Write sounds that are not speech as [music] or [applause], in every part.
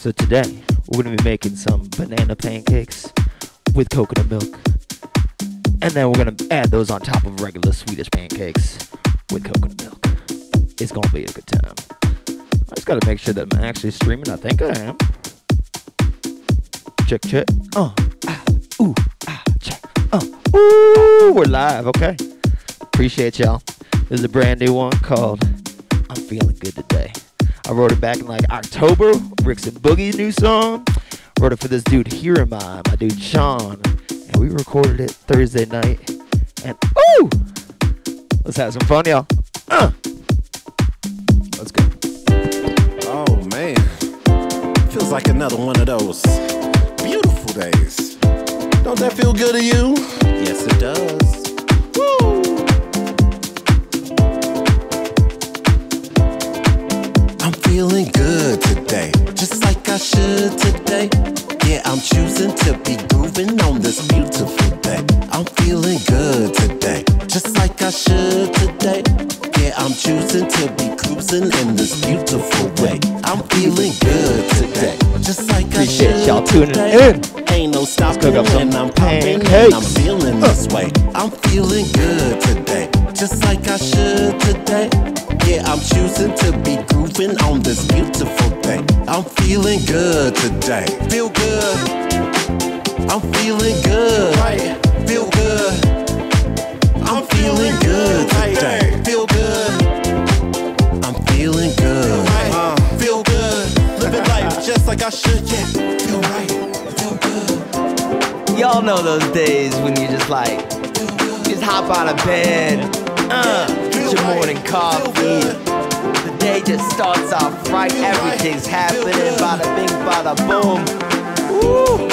So today, we're gonna be making some banana pancakes with coconut milk. And then we're gonna add those on top of regular Swedish pancakes with coconut milk. It's gonna be a good time. I just gotta make sure that I'm actually streaming. I think I am. Check, check. Uh, ah, ooh, ah, check. Uh, ooh, we're live, okay? Appreciate y'all. This is a brand new one called I'm Feeling Good Today. I wrote it back in like October. Rix and Boogie new song. Wrote it for this dude here in my my dude Sean. And we recorded it Thursday night. And ooh! Let's have some fun, y'all. Uh. Let's go. Oh man. Feels like another one of those beautiful days. Don't that feel good to you? Yes, it does. Woo! Feeling good today, just like I should today. Yeah, I'm choosing to be grooving on this beautiful day. I'm feeling good today, just like I should today. Yeah, I'm choosing to be cruising in this beautiful way. I'm feeling good today, just like I Appreciate should y'all tuning today. in. Ain't no stopping cook up some when I'm popping and. I'm feeling this uh. way. I'm feeling good today, just like I should today. Yeah, I'm choosing to be grooving on this beautiful day. I'm feeling good today. Feel good. I'm feeling good. Right. Feel good. I'm feeling good today. Feel good. I'm feeling good. Right. Feel good. Living life just like I should. Yeah. Feel right. Feel good. Y'all know those days when you just like, just hop out of bed, uh, get your morning coffee. The day just starts off right, everything's happening, bada bing, bada boom. Woo!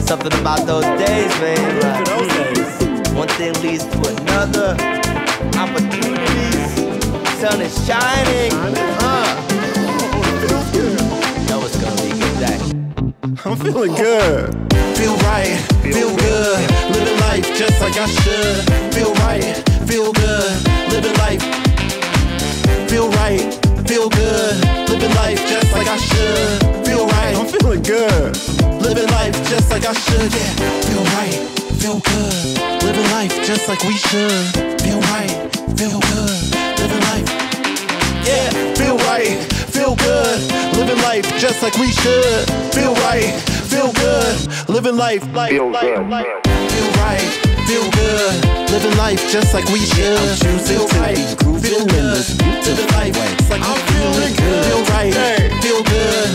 Something about those days, man. Like, one thing leads to another. Opportunities, sun is shining. Uh, know it's gonna be a good day. I'm feeling good. Feel right, feel good. Living life just like I should. Feel right, feel good. Living life. Feel right, feel good. Living life just like I should. Feel right. I'm feeling good. Living life just like I should. Yeah. Feel right, feel good. Living life just like we should. Feel right, feel good. Living life. Yeah, feel right, feel good. Living life just like we should. Feel right, feel good. Living life like feel life, life. Feel right, feel good. Living life just like we should. I'm choosing feel to right, be grooving in this beautiful life. way. It's like I'm feeling good. Feel right, feel good.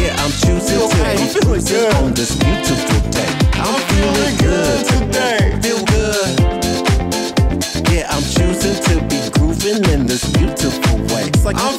Yeah, I'm choosing to be good on this beautiful day. I'm feeling good today. Feel good. Yeah, I'm choosing to be grooving in this beautiful way. It's like I'm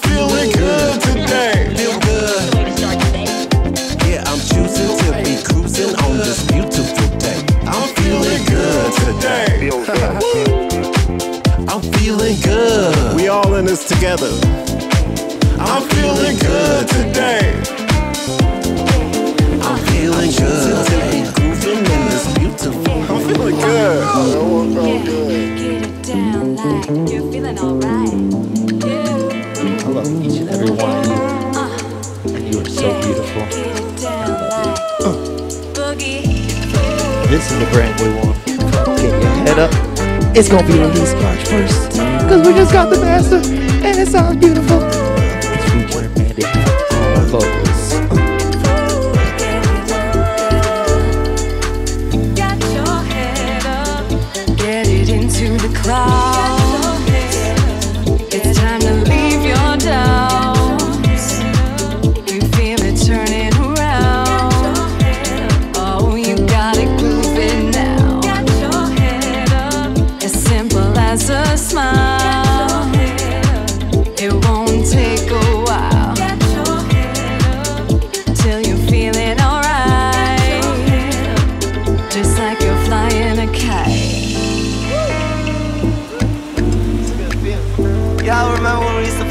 It's gonna be released March 1st. Cause we just got the master and it sounds beautiful.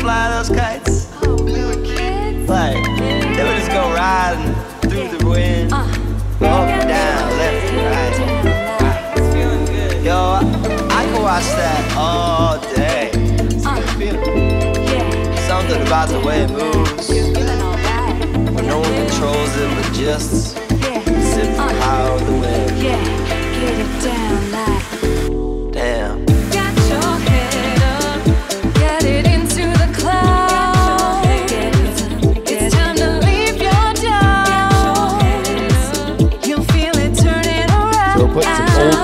fly those kites? Oh, we were kids. Like, they would just go riding through the wind. Uh, up and down, left and right. It's feeling good. Yo, I, I could watch that all day. It's uh, yeah. Something about the way it moves. When no one controls it, but just yeah. zip uh, the power the wind. Yeah.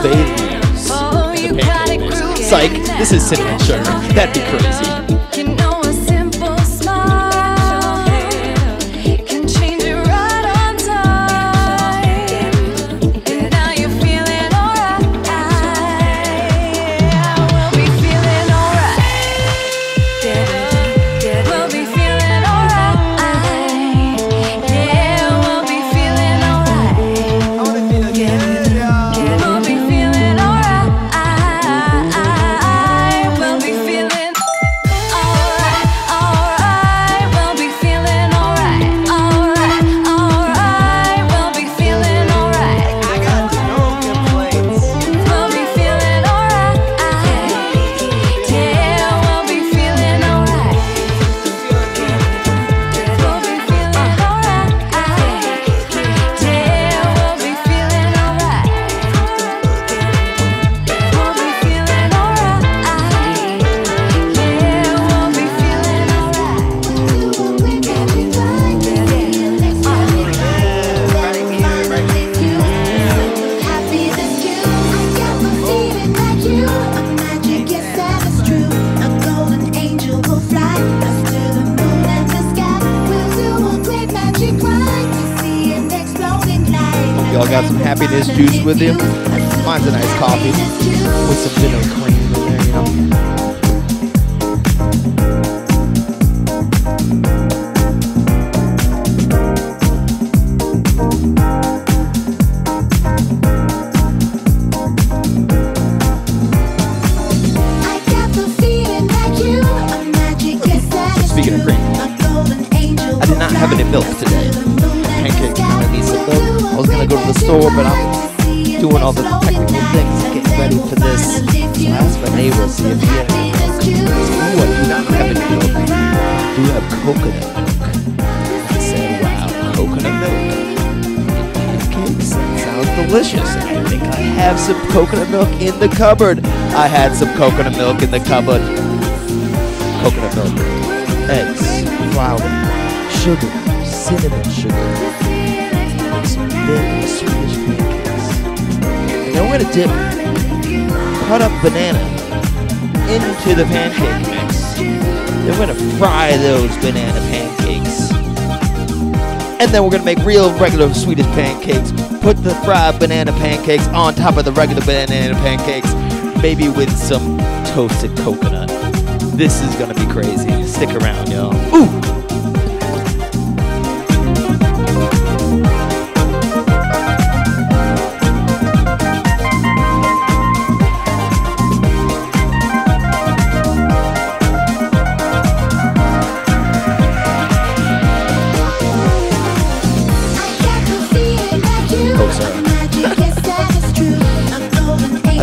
Got it pancake mix. groovy Psych, this is cinnamon sugar. That'd be crazy. With you? Cupboard. I had some coconut milk in the cupboard. Coconut milk, eggs, flour, sugar, cinnamon sugar, and some big Swedish pancakes. And then we're gonna dip cut up banana into the pancake mix. Then we're gonna fry those banana pancakes. And then we're gonna make real regular Swedish pancakes. Put the fried banana pancakes on top of the regular banana pancakes, maybe with some toasted coconut. This is gonna be crazy. Stick around, y'all. Ooh!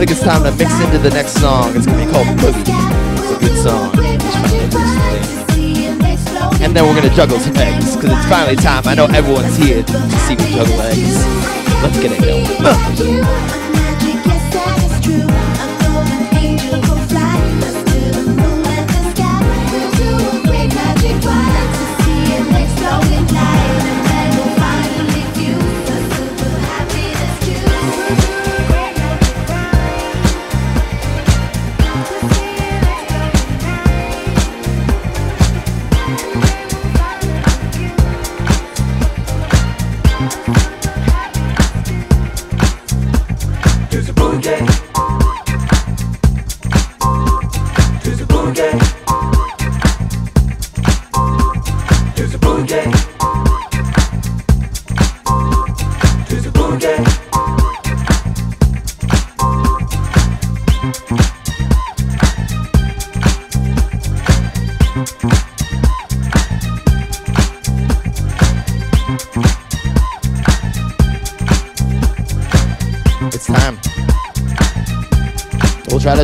Think it's time to mix into the next song. It's gonna be called Boogie. It's a good song. And then we're gonna juggle some eggs because it's finally time. I know everyone's here to see me juggle eggs. Let's get it going. [laughs]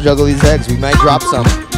juggle these eggs. We might drop some,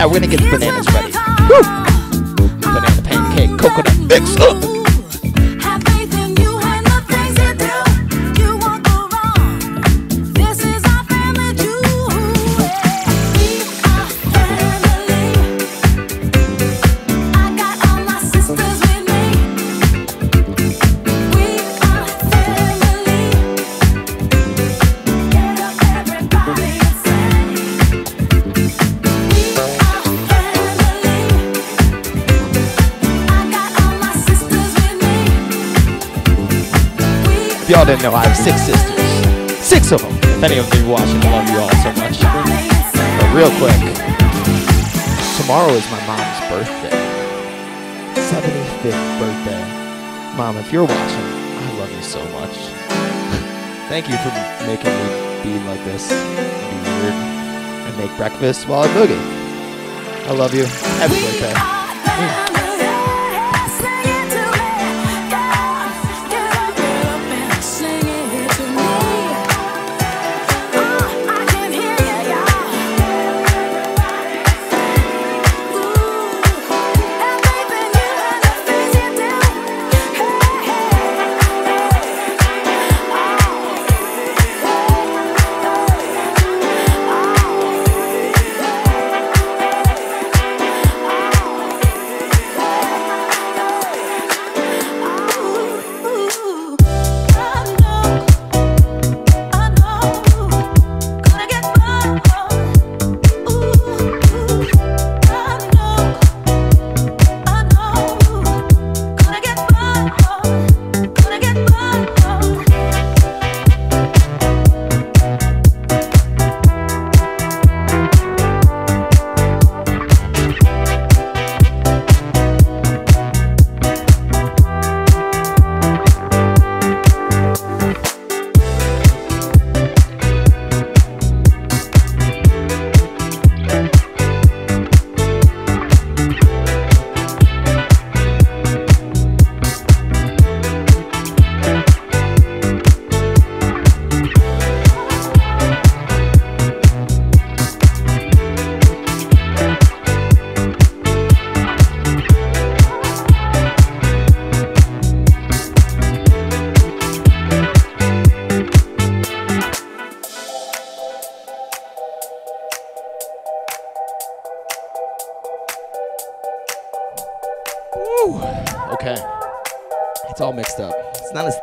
Before we're gonna get the didn't know, I have six sisters. Six of them. If any of you watching, I love you all so much. But real quick, tomorrow is my mom's birthday. 75th birthday. Mom, if you're watching, I love you so much. [laughs] Thank you for making me be like this, and be weird, and make breakfast while I boogie. I love you. Happy birthday. Okay.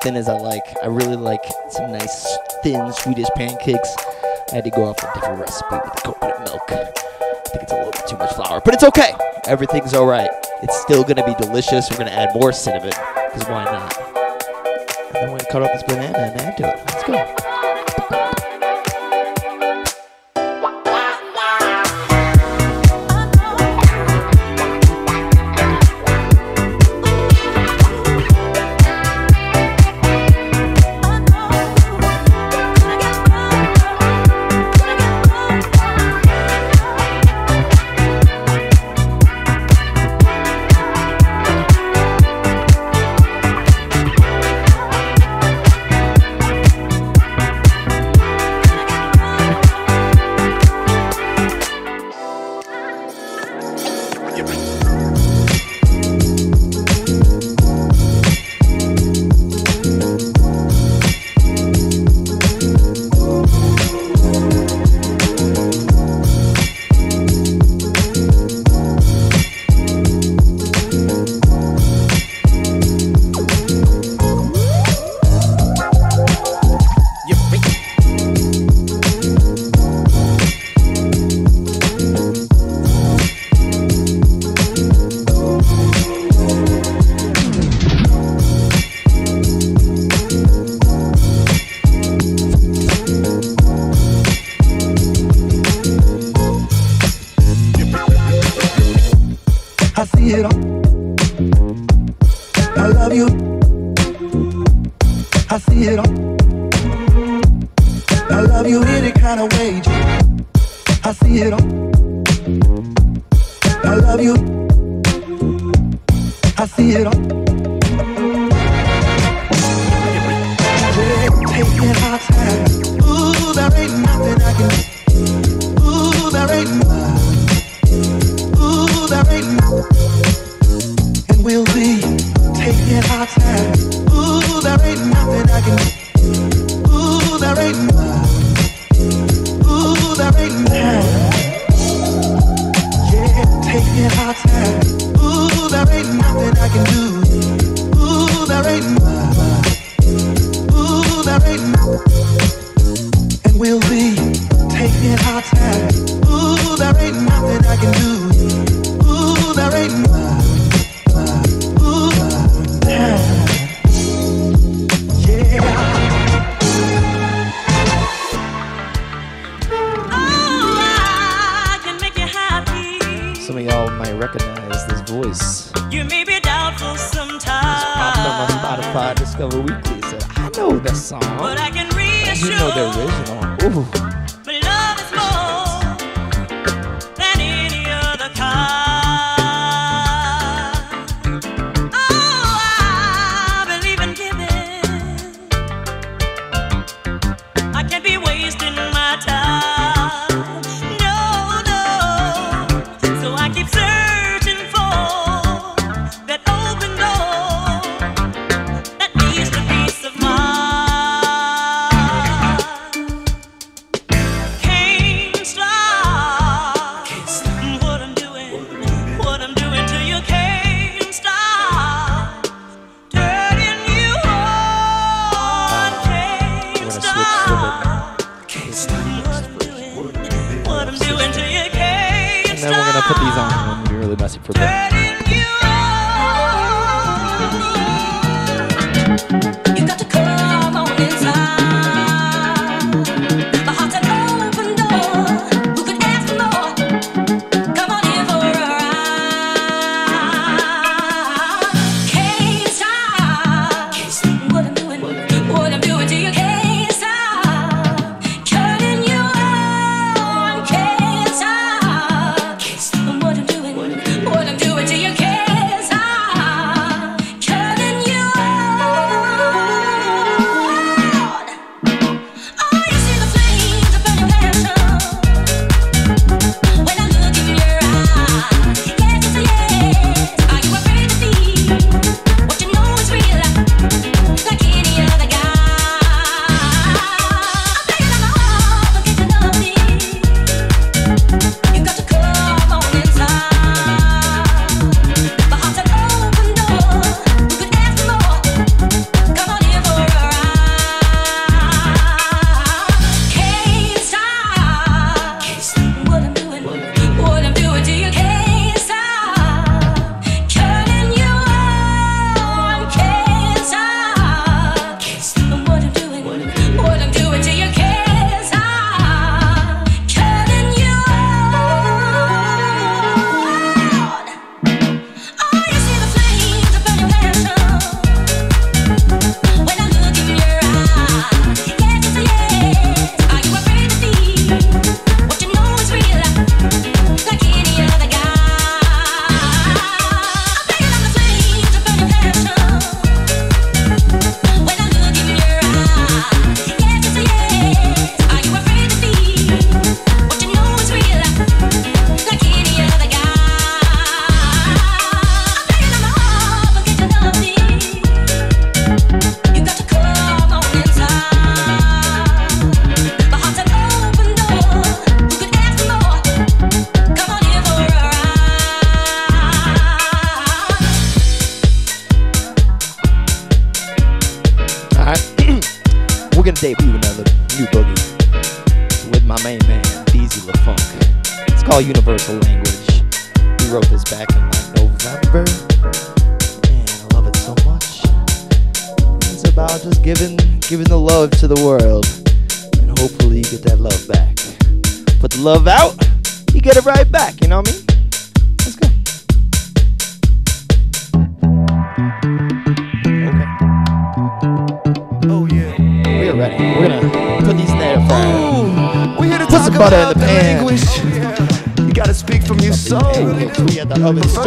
Thin as I like. I really like some nice thin Swedish pancakes. I had to go off a different recipe with the coconut milk. I think it's a little bit too much flour, but it's okay. Everything's all right. It's still gonna be delicious. We're gonna add more cinnamon, because why not? And then we're gonna cut up this banana and add to it. Let's go.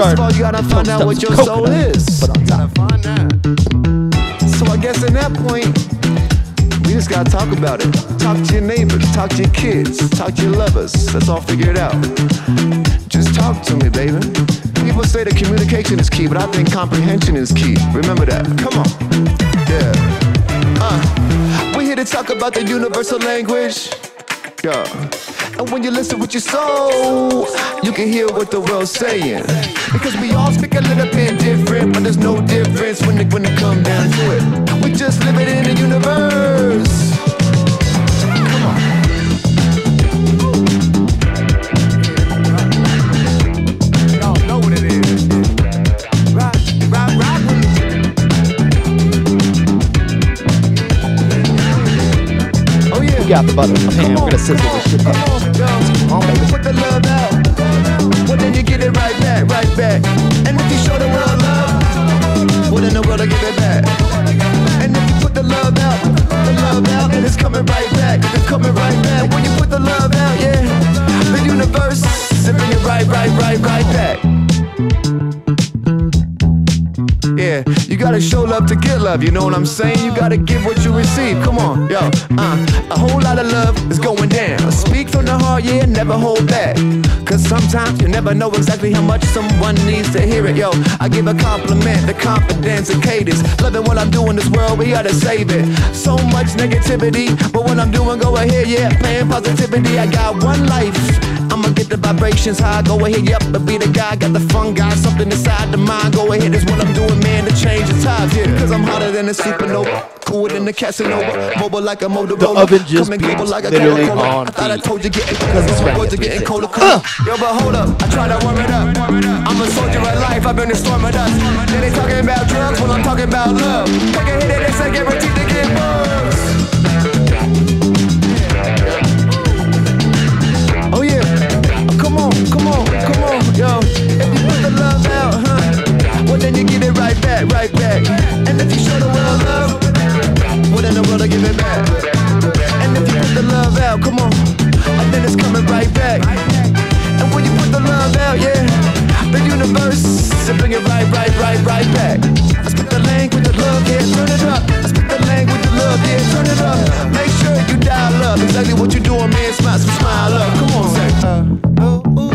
start. First of all, you gotta find out what your soul is. But I'm gotta find that. So I guess in that point, we just gotta talk about it. Talk to your neighbors, talk to your kids, talk to your lovers. Let's all figure it out. Just talk to me, baby. People say that communication is key, but I think comprehension is key. Remember that. Come on. Yeah. Uh, we're here to talk about the universal language. Yeah. And when you listen with your soul, you can hear what the world's saying. Because we all speak a little bit different, but there's no difference when it, when it comes down to it. We just live it in the universe. got the butter in my hand. I'm gonna sizzle this shit up down. Put the love out. Well, then you get it right back, right back. And if you show the world love, well, then the world will give it back. And if you put the love out, the love out, and it's coming right back, it's coming right back. When you put the love out, yeah, the universe is bring it right, right, right, right back. Yeah gotta show love to get love, you know what I'm saying? You gotta give what you receive. Come on, yo, uh, a whole lot of love is going down. Speak from the heart, yeah, never hold back. Cause sometimes you never know exactly how much someone needs to hear it, yo. I give a compliment, the confidence and cadence. Loving what I'm doing this world, we gotta save it. So much negativity, but what I'm doing, go ahead, yeah. Playing positivity, I got one life. I'ma get the vibrations high, go ahead, yep, but be the guy, got the fun guy, something inside the mind, go ahead, is what I'm doing, man, to change the tides, yeah. Cause I'm hotter than a supernova, cooler than the Casanova, mobile like a Motorola. The oven just beats like a literally Coca-Cola. on I thought I told you getting it's colder, right boys are getting colder, colder. Yo, but hold up, I try to warm it up. I'm a soldier of life, I've been a storm of dust. Then they talking about drugs, well I'm talking about love. Take a hit and they say guaranteed to turn it up. Make sure you dial up exactly what you're doing, man. Smile, some smile up. Come on, say. Uh, ooh.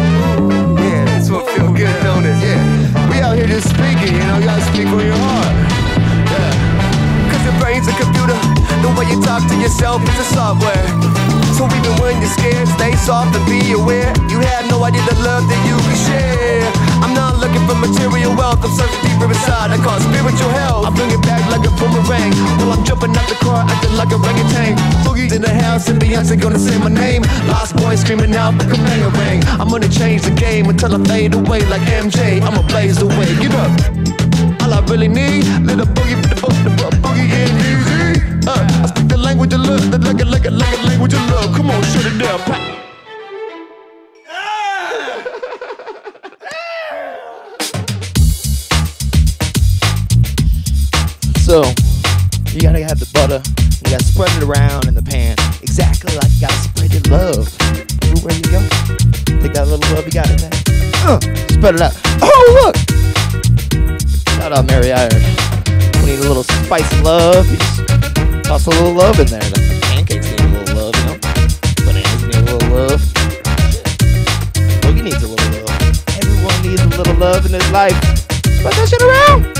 Yeah, that's what feel good, don't it? Yeah. We out here just speaking, you know, you gotta speak from your heart. Yeah. Cause your brain's a computer. The way you talk to yourself is a software. So even when you're scared, stay soft and be aware. You have no idea the love that you can share. I'm not looking for material wealth, I'm searching deeper inside. I call spiritual health. I bring it back like a boomerang. While I'm jumping out the car, acting like a orangutan. Boogie in the house and Beyonce gonna say my name. Lost boy screaming out like a ring. I'm gonna change the game until I fade away like MJ. I'ma blaze the way. Get up. All I really need, little boogie, the book, the book, boogie in easy. Uh, I speak the language of love, the like a, like a, like a language of love. Come on, shut it down. So, you gotta have the butter. You gotta spread it around in the pan. Exactly like you gotta spread your love. Ooh, where you go? Take that little love you got in there. Uh, spread it out. Oh, look! Shout out Mary Irish. We need a little spice love. You just toss a little love in there. The pancakes need a little love, you know? Bananas need a little love. Boogie needs a little love. Everyone needs a little love in his life. Spread that shit around.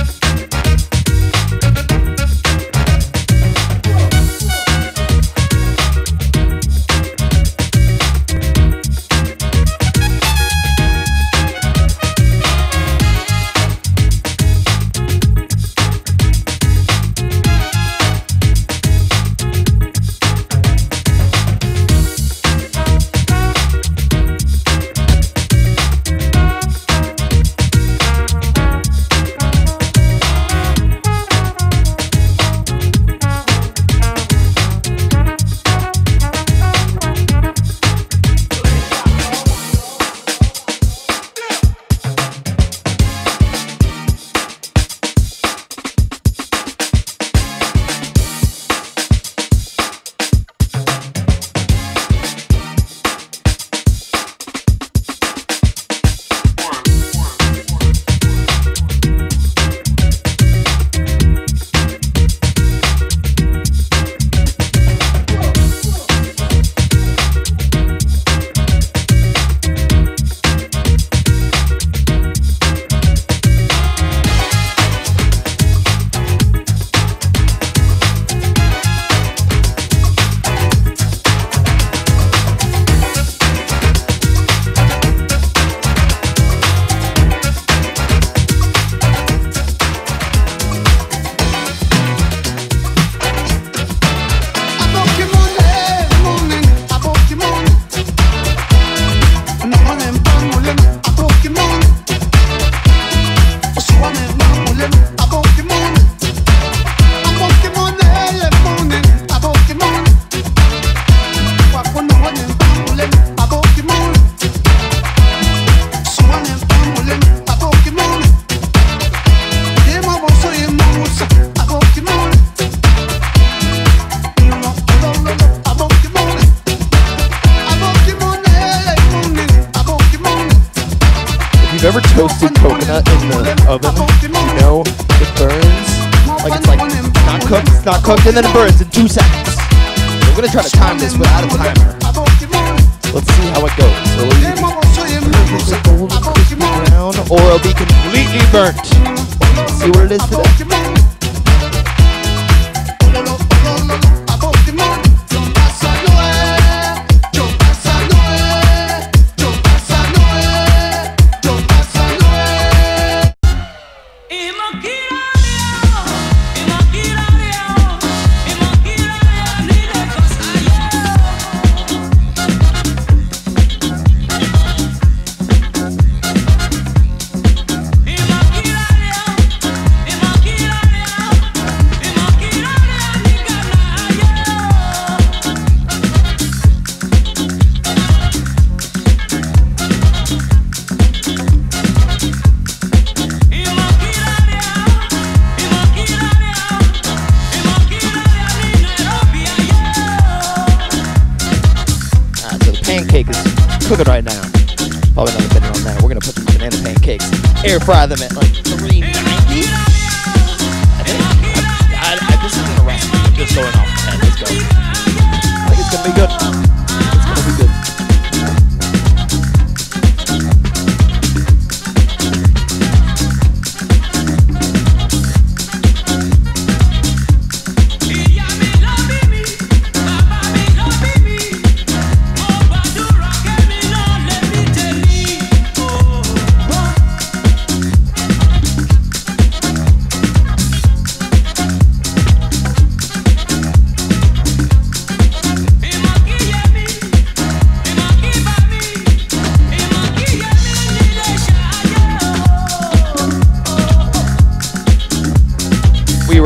and then birds in two seconds.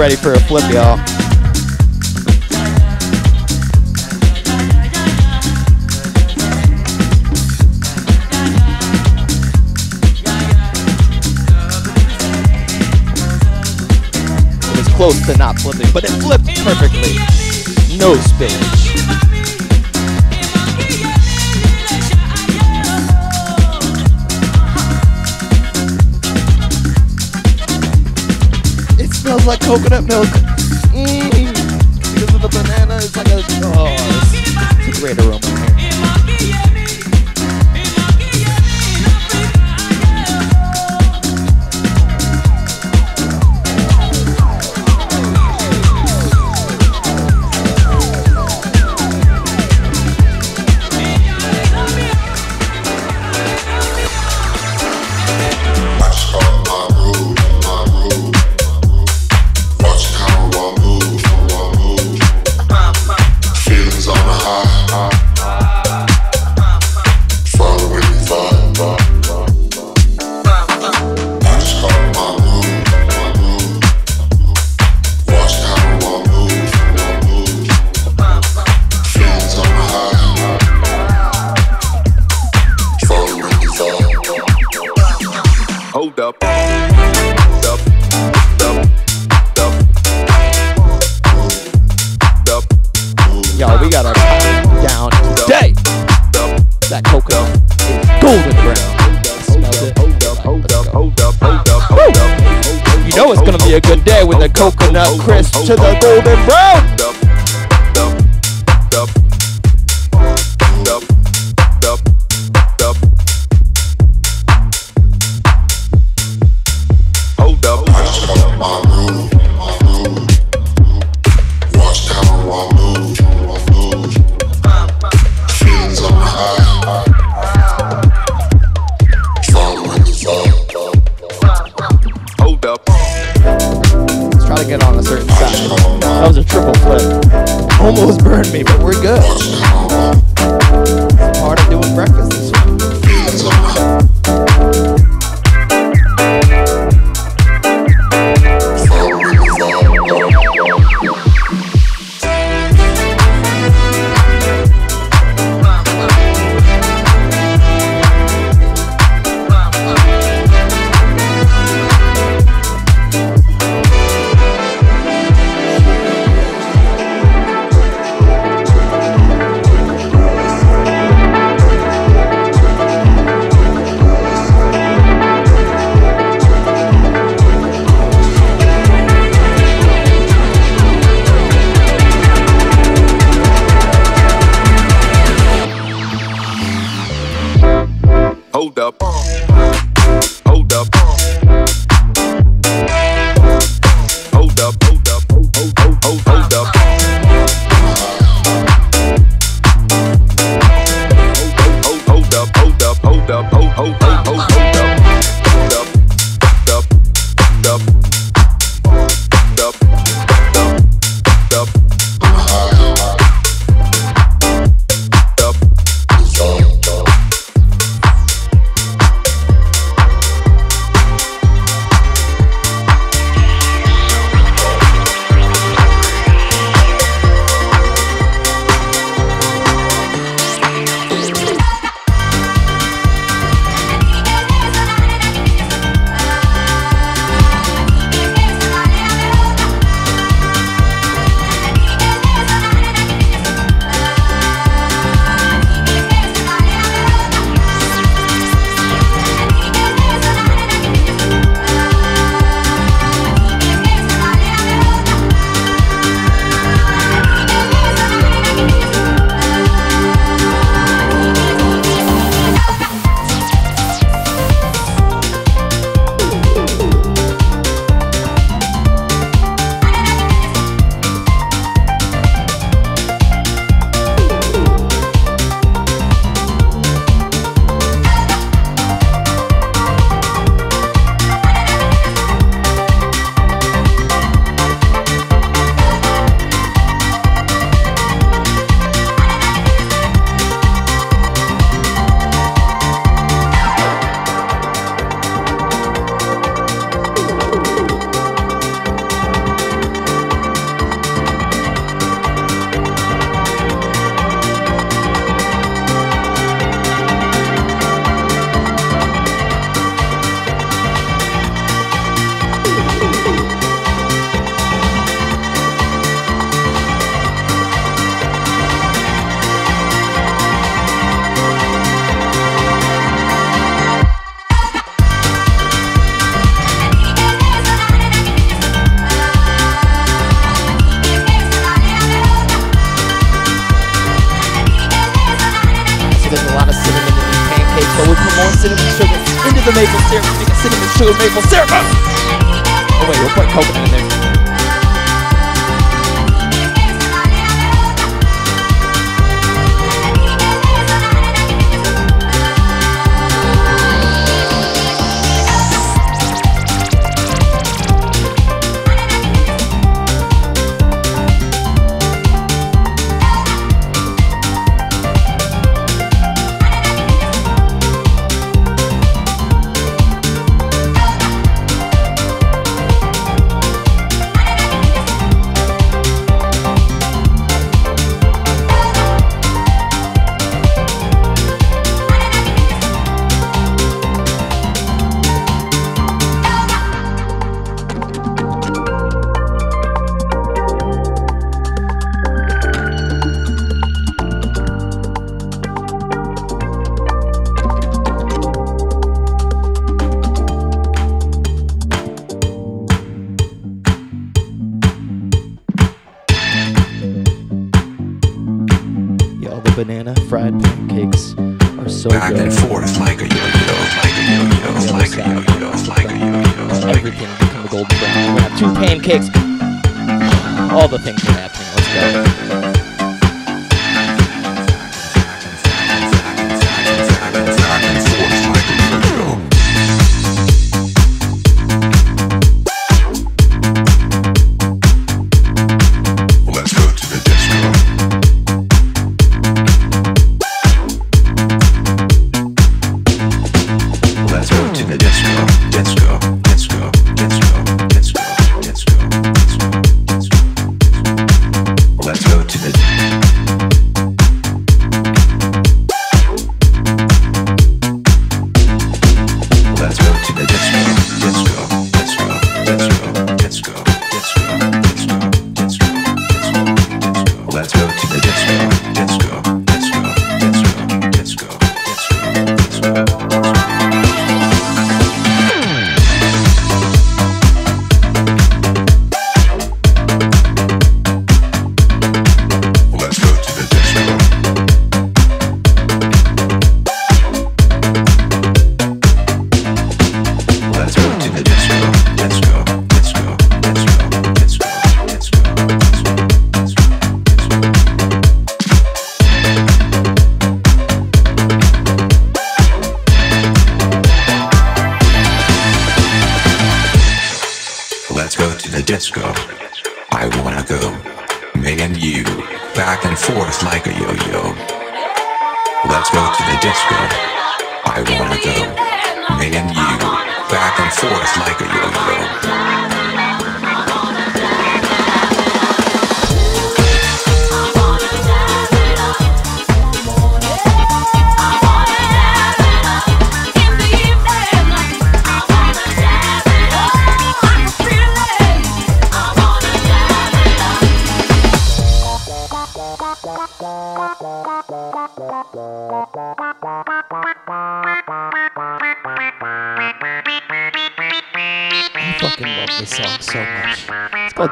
ready for a flip, y'all. It was close to not flipping, but it flipped perfectly. No spinach. smells like coconut milk. Mm. Because of the banana, it's like a, oh, it's a great aroma. down today. That coconut is golden brown. You know it's gonna be a good day with the coconut crisp to the golden brown. Hold up, hold up,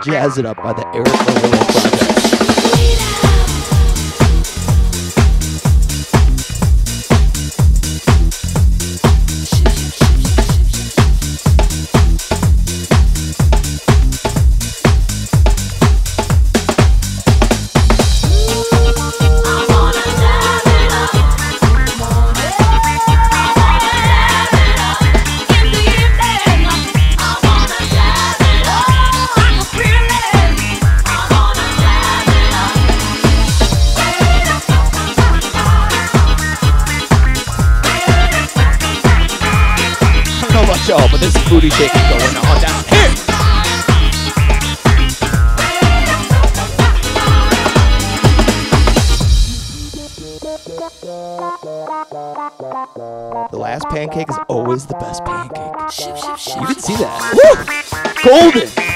Jazz It Up by the Erick Golden.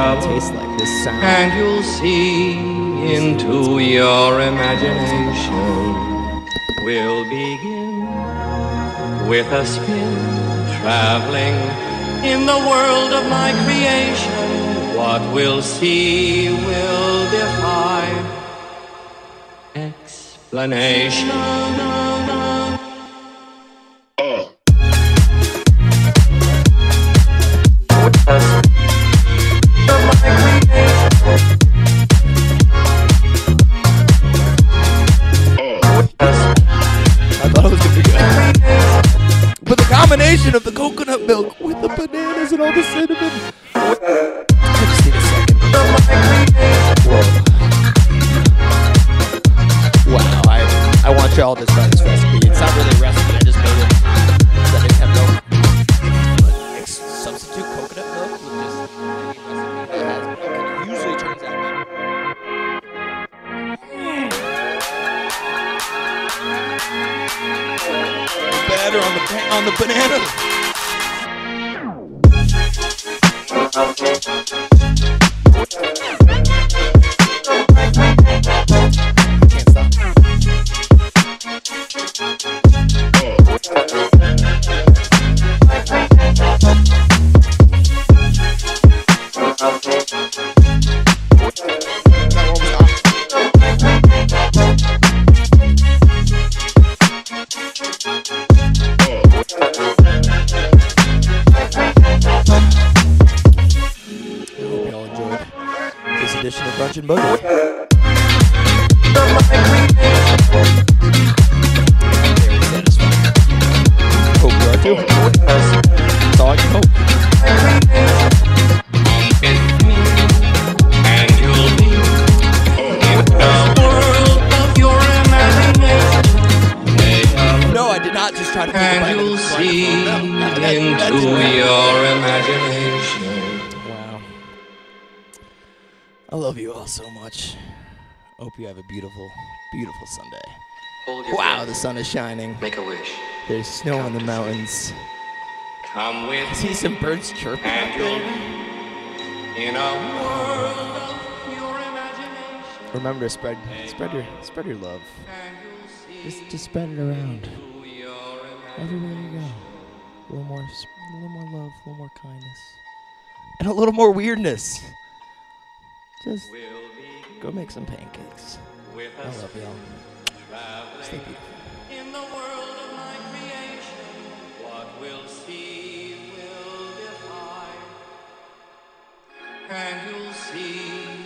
Taste like. This sound. and you'll see into your imagination. We'll begin with a spin, traveling in the world of my creation. What we'll see will defy explanation. All the cinnamon. Edition Hope you have a beautiful, beautiful Sunday. Wow, breath. the sun is shining. Make a wish. There's snow on the mountains. Come with I see some birds chirping and you'll be in a world of pure imagination. Remember to spread, spread your, spread your love. And you'll see Just, just spread it around. Everywhere you go. A little more, a little more love, a little more kindness, and a little more weirdness. Just go make some pancakes. with I love y'all. Stay beautiful. in the world of my creation. What we'll see will defy, and you'll see